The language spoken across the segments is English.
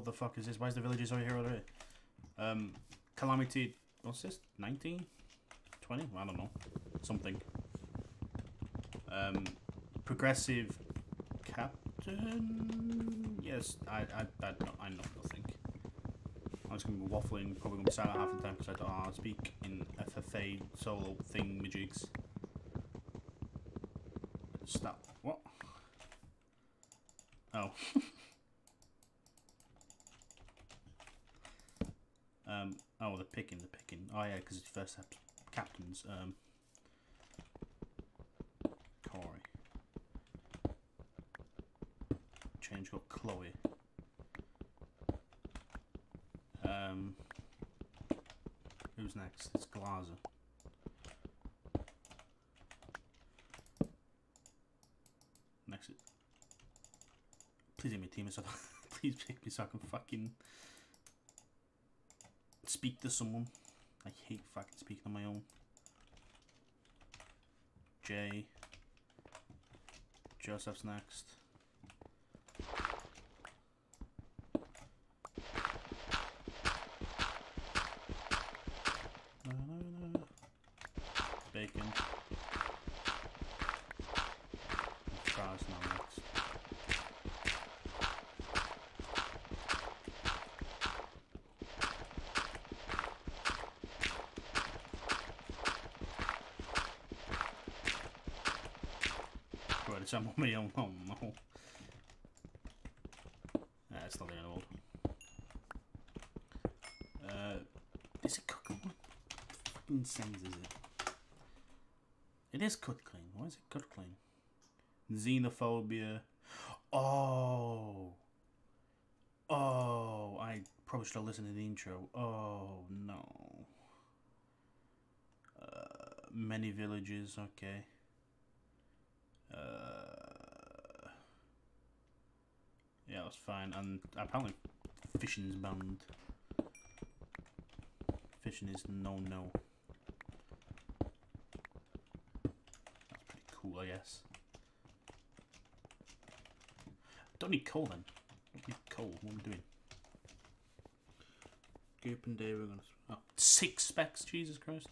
what the fuck is this? Why is the villagers over here already? Um, Calamity, what's this? 19? 20? I don't know. Something. Um, progressive captain? Yes, I, I, I, know, I know nothing. I'm just going to be waffling, probably going to be silent half the time because I don't know how to speak in FFA solo thing majigs. Stop. What? Oh. um, oh, the picking, the picking. Oh yeah, because it's first captains. Um, Corey. Change got Chloe. Um, who's next? It's Glazer. Next, please give me team so please pick me so I can fucking speak to someone. I hate fucking speaking on my own. Jay. Joseph's next. Bacon. Fries now next. Right, it's on my own. Oh no. That's not getting old. Uh, is it? What fucking sense is it? It is cut clean. Why is it cut clean? Xenophobia. Oh. Oh, I probably should have listened to the intro. Oh, no. Uh, many villages, okay. Uh, yeah, that's fine. And apparently fishing's banned. Fishing is no-no. That's pretty cool, I guess. Don't need coal then. Don't need coal. What am I doing? Goop and day we're gonna. Oh, six specs. Jesus Christ.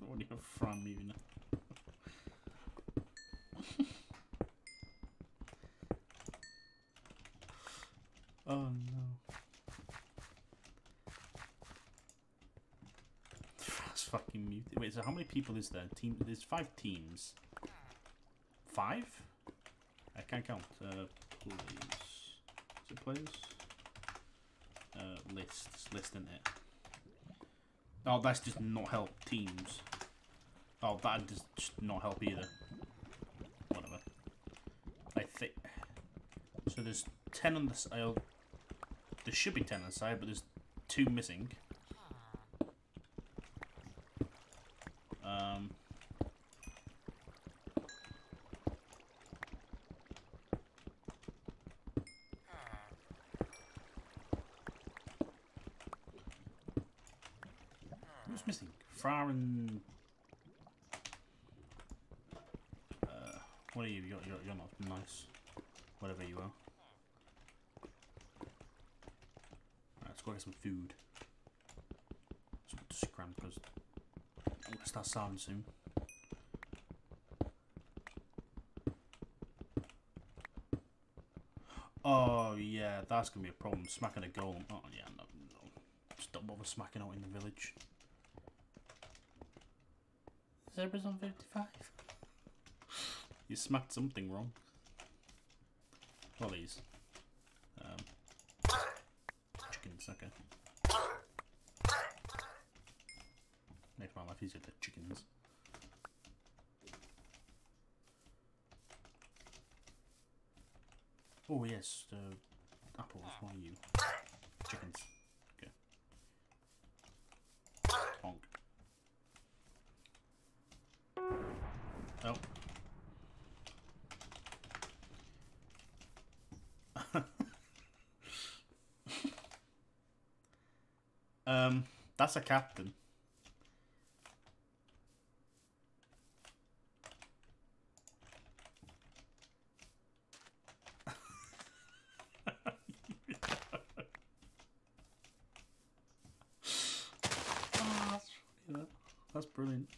What do you from even? oh no. That's fucking muted. Wait, so how many people is there? Team. There's five teams. Five? I can't count. Uh, please. Players? Uh, lists. List in it. Oh, that's just not help teams. Oh, that does just not help either. Whatever. I think. So there's 10 on the side. There should be 10 on the side, but there's two missing. Um. Who's missing? Fra and. Uh, what are you? You're, you're, you're not nice. Whatever you are. Alright, let's go get some food. Some scram because I'm gonna start starving soon. Oh yeah, that's gonna be a problem. Smacking a goal. Oh yeah, no, no. Just don't bother smacking out in the village. Zebras on 55. You smacked something wrong. These? Um, chickens, okay. Makes my life easier for chickens. Oh yes, the apples, why are you? Chickens. Okay. Honk. Oh. um, That's a captain. That's, funny, that. that's brilliant.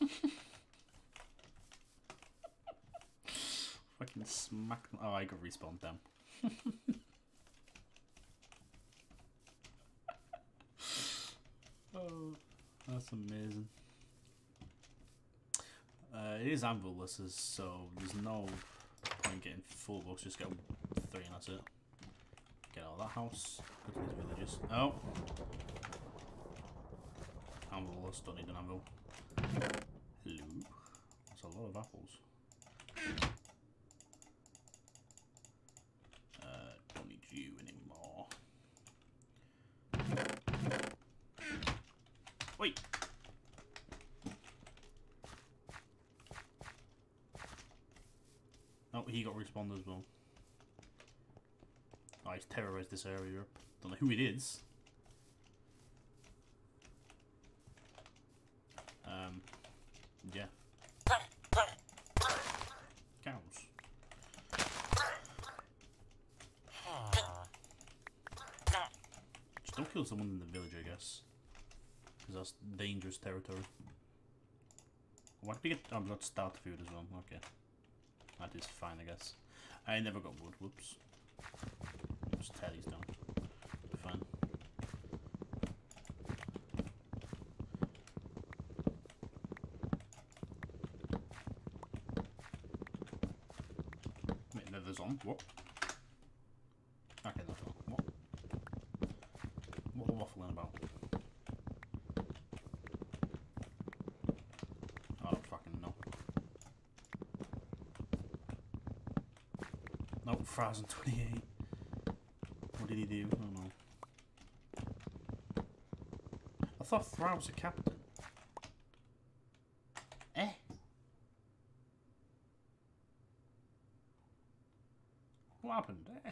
Fucking smack them. Oh, I got respawned down. oh, that's amazing. Uh, it is anvilless, so there's no point getting full books. Just get three and that's it. Get out of that house. Go to these villages. Oh. Anvilless, don't need an anvil. Hello. That's a lot of apples. Uh, don't need you anymore. Wait. He got respawned as well. Oh, he's terrorized this area. Don't know who it is. Um, yeah. Cows. Just don't kill someone in the village, I guess. Because that's dangerous territory. Why did we get... Oh, we got starter food as well. Okay. That is fine, I guess. I never got wood. Whoops. Just tear these down. 2028. What did he do? I don't know. I thought Thra was a captain. Eh? What happened? Eh?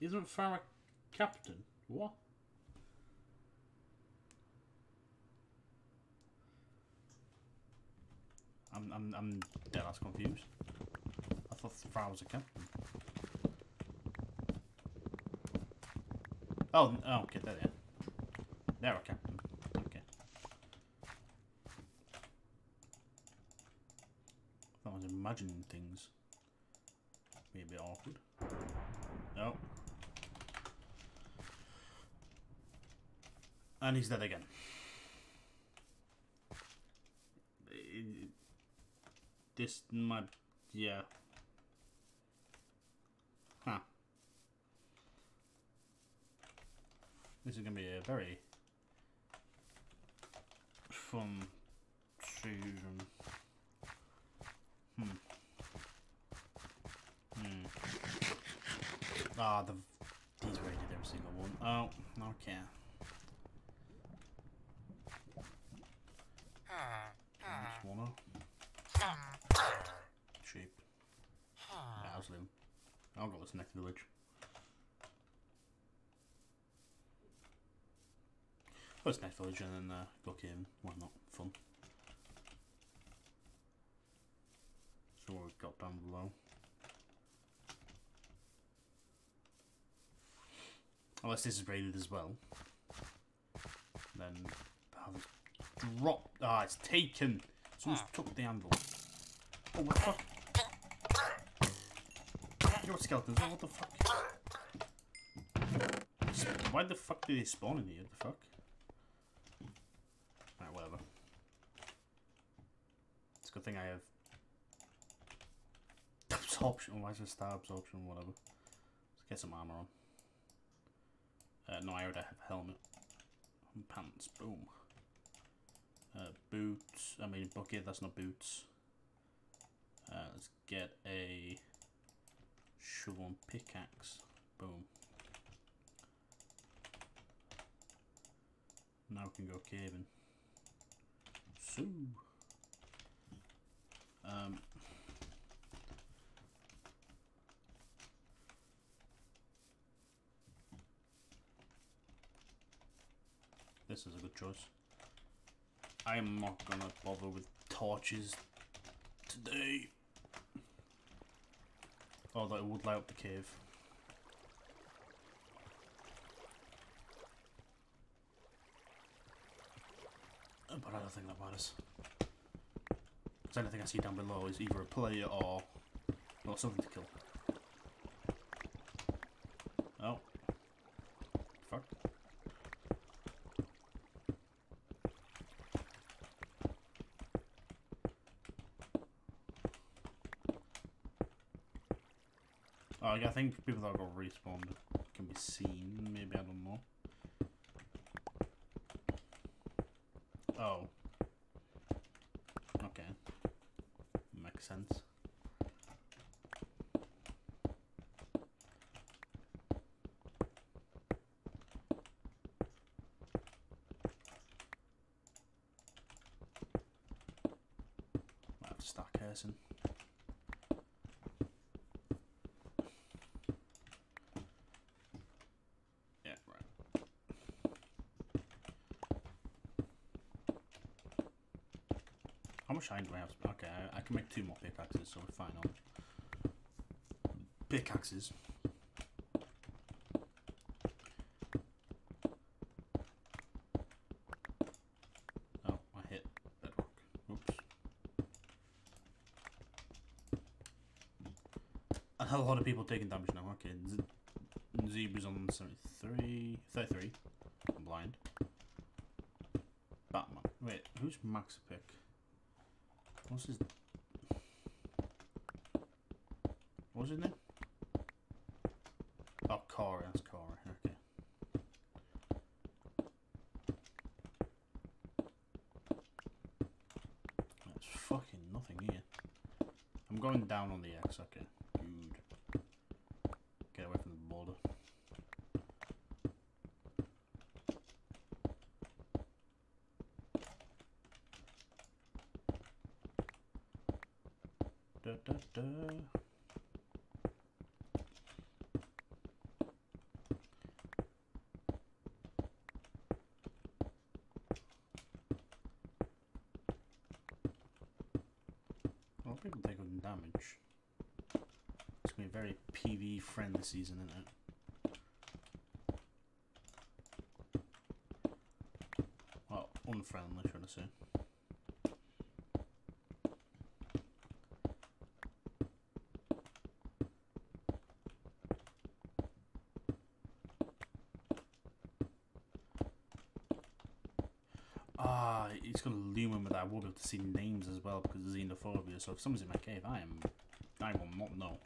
Isn't Farah captain? I'm dead ass confused. I thought the was a captain. Oh, oh, okay, there they are. They're a captain. Okay. I was imagining things. Be a bit awkward. No. And he's dead again. I- This might, yeah. Huh. This is going to be a very fun season. Hmm. Hmm. Ah, the he's rated every single one. Oh, okay. Just wanna sheep. Yeah, I'll sleep. I'll go this next village. Go this next village and then uh, go cave. Why not? Fun. So what we've got down below. Unless this is raided as well. Then I've dropped. Ah, it's taken. Someone's took the anvil. Oh, what the fuck? You're skeletons. Oh, what the fuck? Why the fuck did they spawn in here? The fuck? Alright, whatever. It's a good thing I have absorption. Why is it star absorption? Whatever. Let's get some armor on. Uh, no, I already have a helmet. And pants. Boom. Uh, boots. I mean, bucket. That's not boots. Uh, let's get a shovel pickaxe. Boom. Now we can go caving. So, um, this is a good choice. I am not gonna bother with torches today. Oh, Although it would light up the cave. Oh, but I don't think that matters. Because anything I see down below is either a player or, or something to kill. Oh. Fuck. Yeah, I think people that got respawned can be seen. Maybe, I don't know. Oh. Okay. Makes sense. Start cursing. Yeah, right. Have? Okay, I, I can make two more pickaxes, so we're fine on pickaxes. Oh, I hit. Oops. I had a lot of people taking damage now. Okay, Z Zebra's on 73, 33. I'm blind. Batman. Wait, who's Max Pick? What's his... What's his name? Oh, Corey. That's Corey. Okay. That's fucking nothing here. I'm going down on the X. Okay. Good. Get away from the border. Da, da, da. Well, people take on damage. It's gonna be a very PV friendly season, isn't it? Well, unfriendly, should I say. Ah, it's gonna lumen with that. I will be able to see names as well because of xenophobia. So if someone's in my cave, I am, I will not know.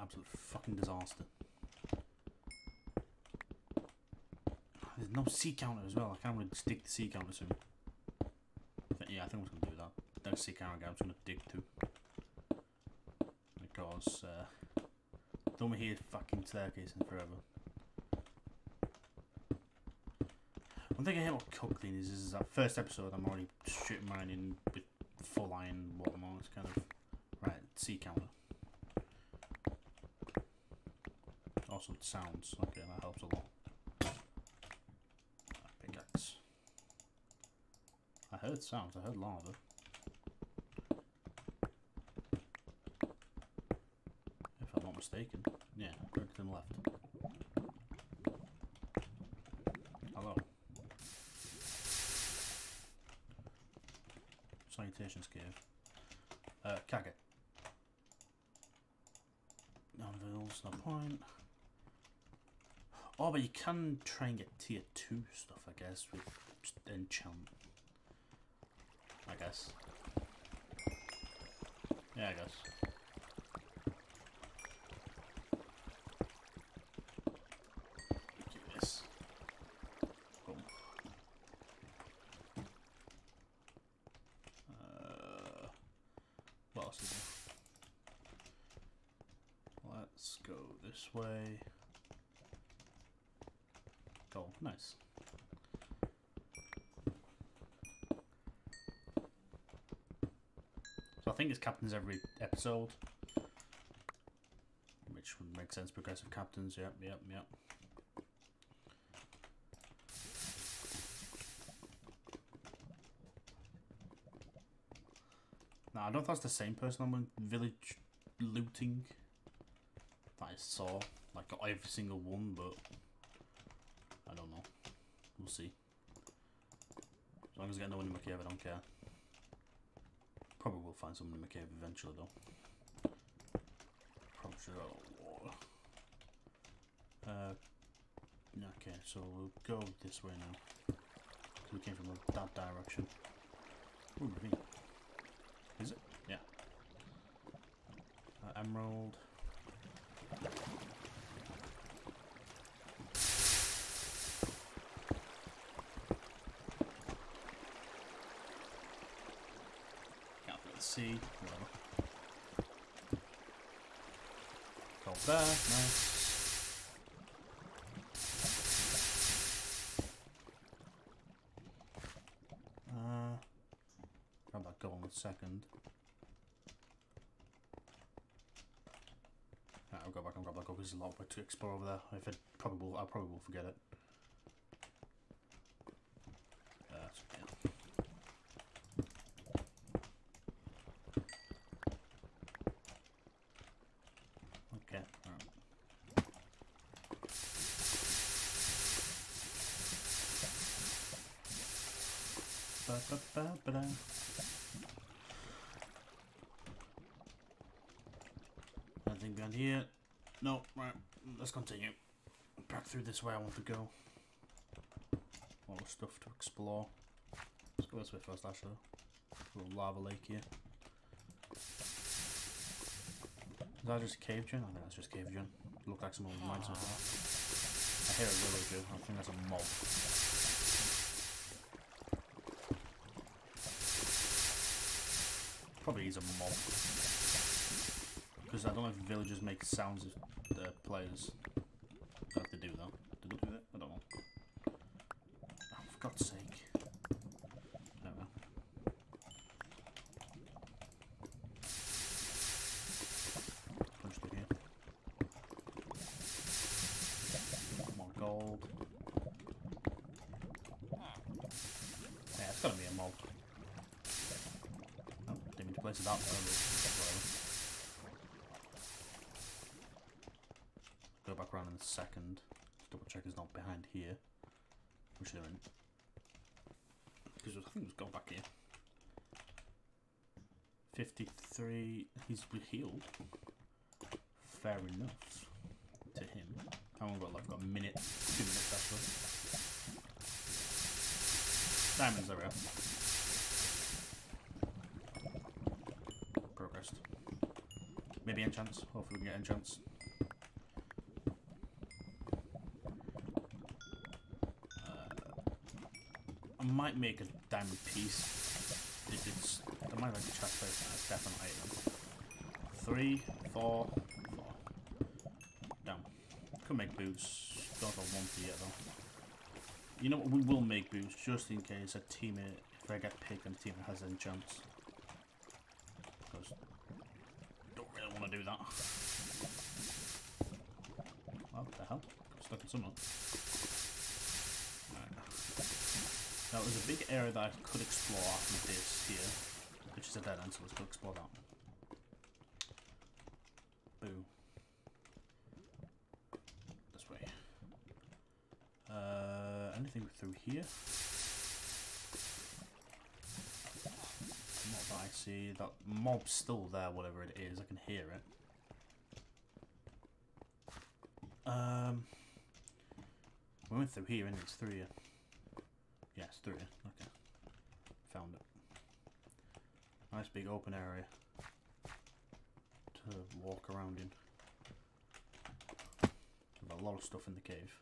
Absolute fucking disaster. There's no sea counter as well. I can't really stick the sea counter soon. Yeah, I think I'm just gonna do that. Don't sea counter. I'm just gonna dig to because uh, don't we hear fucking staircasing forever. One thing I hate about cook clean is, is that first episode I'm already strip mining with full iron watermark. It's kind of right sea counter. Also sounds okay that helps a lot. Pickaxe. I heard sounds. I heard lava. If I'm not mistaken. Yeah, right to the left. Hello. Salutations, cave. Uh, Kagget. Anvils, no point. Oh, but you can try and get tier 2 stuff, I guess, with enchant. I guess. Yeah, I guess. gold. Nice. So I think it's captains every episode. Which would make sense, progressive captains, yep, yep, yep. Now, I don't know if that's the same person I went village looting that I saw. Like, every single one, but... long as I get no one in my cave, I don't care. Probably will find someone in my cave eventually, though. Probably should water. Uh, okay, so we'll go this way now. We came from that direction. Ooh. Is it? Yeah. Uh, emerald. Can't really see. Whatever. Gold there, nice. Uh, grab that gold in a second. Right, I'll go back and grab that because there's a lot to explore over there. If it probably will, I probably will forget it. Uh, that's okay. Okay, alright. Ba, ba, ba, ba, da. Nothing beyond here. No, right, let's continue. Back through this way I want to go. All the stuff to explore. Let's go this way first, actually. A Little lava lake here. Is that just a cave gen? I think that's just a cave gen. Look like someone reminds me of that. I hear a good. I think that's a mob. Probably is a mob. Because I don't know if villagers make sounds the players. Know if do though. Do they do that? I don't know. Oh, for God's sake. I. Punch here. More gold. Yeah, it's gotta be a mob. Oh, didn't mean to place it that way. but Whatever. Go back around in a second. Double check is not behind here. Which they're in. Because I think it's gone back here. 53. He's healed. Fair enough. To him. How long have I got left? Got a minute. Two minutes actually. Diamonds are out. Progressed. Maybe enchants. Hopefully we can get enchants. Might make a diamond piece. If it's, I might like a chest plate. That's definitely item. Three, four, four. Down. Could make boots. Don't have one for yet though. You know what? We will make boots just in case a teammate, if I get picked and a teammate has any chance. Because don't really want to do that. What the hell? Stuck in someone. Right. Now there's a big area that I could explore after this here, which is a dead end, so let's go explore that. Boo. This way. Uh, anything through here? Not that I see. That mob's still there, whatever it is. I can hear it. Um, we went through here, and it's through here. Yes, through. Okay. Found it. Nice big open area to walk around in. There's a lot of stuff in the cave.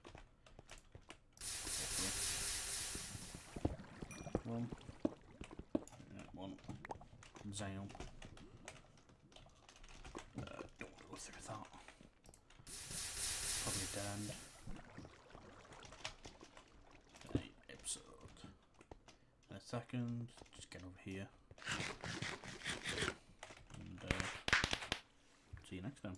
One. One. Zam. Uh, don't go through that. Probably a dead end. Hey, episode. In a second, just get over here. And uh, see you next time.